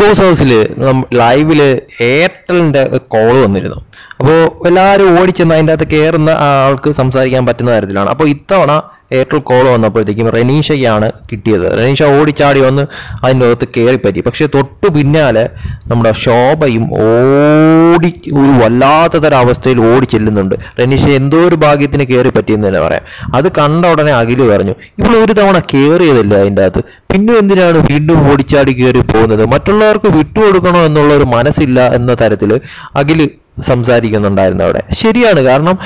Boss ഹൗസിൽ ലൈവിൽ എയർടെലിന്റെ call വന്നിരുന്നു. അപ്പോൾ എല്ലാവരും ഓടിച്ചെന്ന് അതിന്റെ അകത്ത് കയറുന്ന ആൾക്ക് സംസാരിക്കാൻ പറ്റുന്ന തരത്തിലാണ്. അപ്പോൾ ഇത്തവണ എയർടെൽ കോൾ വന്നപ്പോഴത്തേക്കും റെനീഷയ്ക്കാണ് കിട്ടിയത്. റെനീഷ ഓടിച്ചാടി വന്ന് അതിന്റെ അകത്ത് കയറിപ്പറ്റി പക്ഷേ തൊട്ടു പിന്നാലെ നമ്മുടെ ശോഭയും ഓടി ഒരു വല്ലാത്ത തരം അവസ്ഥയിൽ ഓടി ചെല്ലുന്നുണ്ട്. റനീഷ് എന്തോ ഒരു ഭാഗ്യത്തിന് കയറി പറ്റിയെന്ന് തന്നെ പറയാം. അത് കണ്ട ഉടനെ അഖിൽ പറഞ്ഞു ഇപ്പോൾ ഒരു തവണ കയറിയതല്ല അതിന്റെ അകത്ത്? പിന്നെ എന്തിനാണ് വീണ്ടും ഓടിച്ചാടി കയറി പോകുന്നത്? മറ്റുള്ളവർക്ക് വിട്ടുകൊടുക്കണോ എന്നുള്ള ഒരു മനസ്സില്ല എന്ന തരത്തിൽ അഖിൽ സംസാരിക്കുന്നുണ്ടായിരുന്നു അവിടെ. ശരിയാണ് കാരണം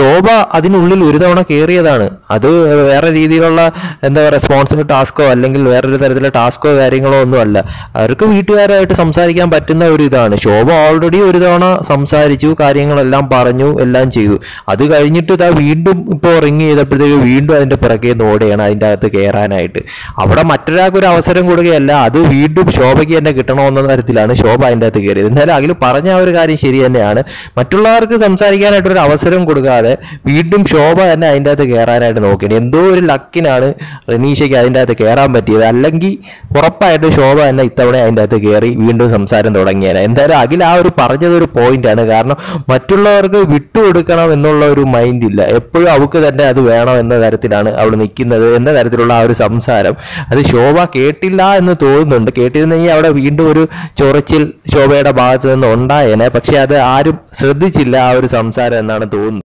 ശോഭ അതിനുള്ളിൽ ഒരു തവണ കയറിയതാണ് അത് വേറെ രീതിയിലുള്ള എന്താ പറയുക സ്പോൺസർ ടാസ്കോ അല്ലെങ്കിൽ വേറൊരു തരത്തിലുള്ള ടാസ്കോ കാര്യങ്ങളോ ഒന്നും അല്ല അവർക്ക് വീട്ടുകാരായിട്ട് സംസാരിക്കാൻ പറ്റുന്ന ഒരു ഇതാണ്. ശോഭ ഓൾറെഡി ഒരു തവണ സംസാരിച്ചു കാര്യങ്ങളെല്ലാം പറഞ്ഞു എല്ലാം ചെയ്തു. അത് കഴിഞ്ഞിട്ട് ഇതാ വീണ്ടും ഇപ്പോൾ റിങ് ചെയ്തപ്പോഴത്തേക്ക് വീണ്ടും അതിന്റെ പിറകെ നിന്ന് ഓടുകയാണ് അതിന്റെ അകത്ത് കയറാനായിട്ട് അവിടെ മറ്റൊരാൾക്ക് ഒരു അവസരം കൊടുക്കുകയല്ല അത് വീണ്ടും ശോഭയ്ക്ക് തന്നെ കിട്ടണമെന്ന തരത്തിലാണ് ശോഭ അതിന്റെ അകത്ത് കയറിയത് എന്തായാലും അതിൽ പറഞ്ഞ ആ ഒരു കാര്യം ശരി തന്നെയാണ്. മറ്റുള്ളവർക്ക് സംസാരിക്കാനായിട്ടൊരു അവസരം കൊടുക്കാതെ വീണ്ടും ശോഭ തന്നെ അതിന്റെ അകത്ത് കയറാനായിട്ട് നോക്കിയത് എന്തോ ഒരു ലക്കിനാണ് റനീഷയ്ക്ക് അതിന്റെ അകത്ത് കയറാൻ പറ്റിയത്. അല്ലെങ്കിൽ ഉറപ്പായിട്ടും ശോഭ തന്നെ ഇത്തവണ അതിന്റെ അകത്ത് കയറി വീണ്ടും സംസാരം തുടങ്ങിയാണ് എന്തായാലും അഖിൽ ആ ഒരു പറഞ്ഞത് ഒരു പോയിന്റാണ് കാരണം മറ്റുള്ളവർക്ക് വിട്ടുകൊടുക്കണം എന്നുള്ള ഒരു മൈൻഡ് ഇല്ല. എപ്പോഴും അവൾക്ക് തന്നെ അത് വേണം എന്ന തരത്തിലാണ് അവൾ നിൽക്കുന്നത് എന്ന തരത്തിലുള്ള ആ ഒരു സംസാരം. അത് ശോഭ കേട്ടില്ല എന്ന് തോന്നുന്നുണ്ട്. കേട്ടിരുന്നെങ്കിൽ അവിടെ വീണ്ടും ഒരു ചൊറിച്ചിൽ ശോഭയുടെ ഭാഗത്ത് നിന്ന് ഉണ്ടായേനെ. പക്ഷെ അത് ആരും ശ്രദ്ധിച്ചില്ല ആ ഒരു സംസാരം എന്നാണ് തോന്നുന്നത്.